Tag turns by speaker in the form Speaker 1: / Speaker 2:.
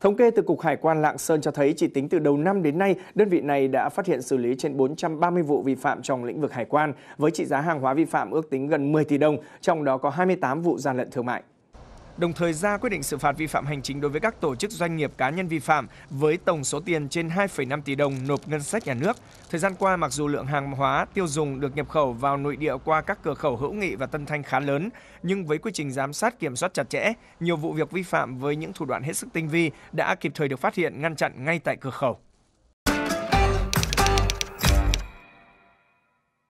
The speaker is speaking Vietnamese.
Speaker 1: Thống kê từ Cục Hải quan Lạng Sơn cho thấy chỉ tính từ đầu năm đến nay, đơn vị này đã phát hiện xử lý trên 430 vụ vi phạm trong lĩnh vực hải quan, với trị giá hàng hóa vi phạm ước tính gần 10 tỷ đồng, trong đó có 28 vụ gian lận thương mại đồng thời ra quyết định xử phạt vi phạm hành chính đối với các tổ chức doanh nghiệp cá nhân vi phạm với tổng số tiền trên 2,5 tỷ đồng nộp ngân sách nhà nước. Thời gian qua, mặc dù lượng hàng hóa tiêu dùng được nhập khẩu vào nội địa qua các cửa khẩu hữu nghị và Tân Thanh khá lớn, nhưng với quy trình giám sát kiểm soát chặt chẽ, nhiều vụ việc vi phạm với những thủ đoạn hết sức tinh vi đã kịp thời được phát hiện ngăn chặn ngay tại cửa khẩu.